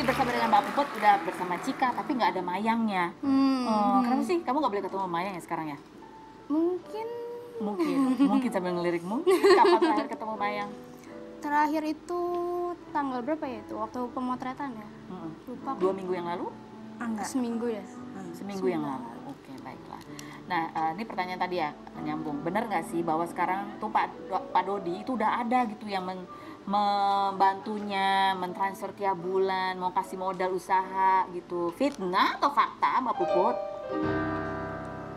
bersama dengan Mbak Puput udah bersama Cika tapi nggak ada Mayangnya. Hmm, Oh, kenapa sih kamu nggak boleh ketemu Mayang ya sekarang ya? Mungkin Mungkin, mungkin sambil ngelirikmu. Kapan terakhir ketemu Mayang? terakhir itu tanggal berapa ya itu? Waktu pemotretan ya? Mm-mm. Lupa. Dua minggu yang lalu? Ah, enggak. Seminggu ya. Seminggu yang lalu. Oke, baiklah. Nah, eh, ini pertanyaan tadi ya nyambung. Benar nggak sih bahwa sekarang tuh Pak Pak Dodi itu udah ada gitu yang men- membantunya mentransfer tiap bulan, mau kasih modal usaha gitu. Fitnah atau fakta, Mbak Puput?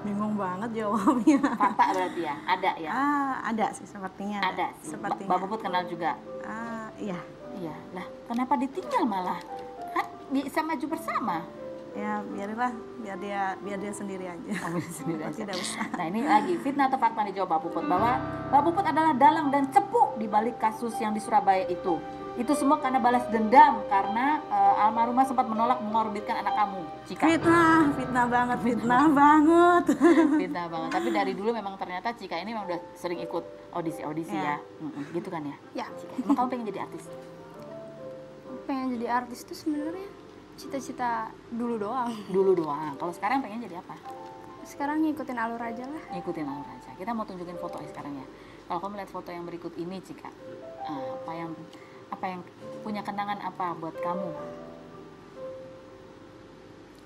Bingung banget jawabnya. Fakta berarti ya, ada ya. Ah, ada sih sepertinya. Ada sih. Mbak Sepertinya. Mbak Puput kenal juga. Ah, iya. Iya, lah kenapa ditinggal malah? Kan bisa maju bersama. Ya, biarinlah, biar dia biar dia sendiri aja. Oh, sendiri aja. Tidak usah. Nah ini lagi fitnah atau fakta dijawab Mbak Puput bahwa Mbak Puput adalah dalang dan cepu di balik kasus yang di Surabaya itu. Itu semua karena balas dendam karena eh, almarhumah sempat menolak mengorbitkan anak kamu, Cika. Fitnah, fitnah banget, fitnah banget. Fitnah banget. Tapi dari dulu memang ternyata Cika ini memang udah sering ikut audisi-audisi ya. Ya. Mm-mm, gitu kan ya. Ya, Cika. Emang kamu pengen jadi artis? pengen jadi artis itu sebenarnya cita-cita dulu doang. Dulu doang. Kalau sekarang pengen jadi apa? Sekarang ngikutin alur aja lah. Ngikutin alur aja. Kita mau tunjukin foto ya sekarang ya. Kalau kamu lihat foto yang berikut ini, Cika, eh, apa yang apa yang punya kenangan apa buat kamu?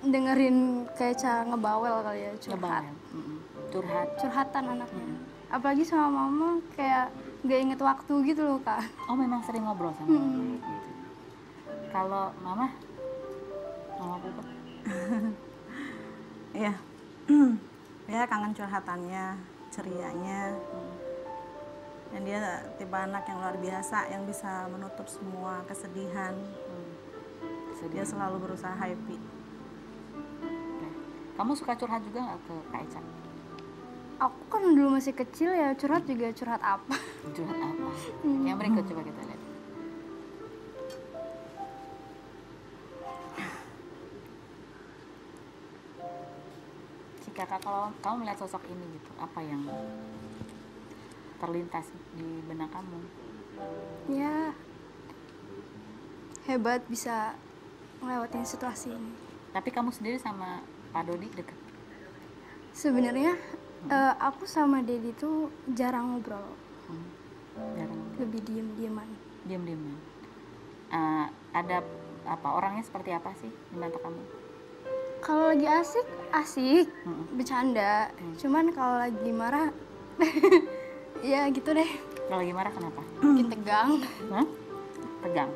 Dengerin kayak cara ngebawel kali ya, curhat. Ngebawel. Mm-mm. Curhat. Curhatan anaknya. Apalagi sama mama kayak gak inget waktu gitu loh kak. Oh memang sering ngobrol sama Hmm. mama. Gitu. Kalau mama, Iya. ya kangen curhatannya, cerianya. Dan dia tipe anak yang luar biasa yang bisa menutup semua kesedihan. hmm, sedih. Dia selalu berusaha happy. Kamu suka curhat juga nggak ke Kak Eca? Aku kan dulu masih kecil ya curhat juga curhat apa. Curhat apa? Hmm. Yang berikut coba kita lihat. Jika Kak, kalau kamu melihat sosok ini gitu, apa yang terlintas di benak kamu? Ya hebat bisa ngelewatin situasi ini. Tapi kamu sendiri sama Pak Dodi deket? Sebenarnya eh, aku sama Dedi tuh jarang ngobrol, Hmm. Jarang lebih diem-dieman. diam-diaman. Eh, ada apa orangnya seperti apa sih di mata kamu? Kalau lagi asik, asik, Mm-mm. bercanda. Cuman kalau lagi marah, ya gitu deh, Kalau lagi marah kenapa? bikin tegang. Hah? Tegang.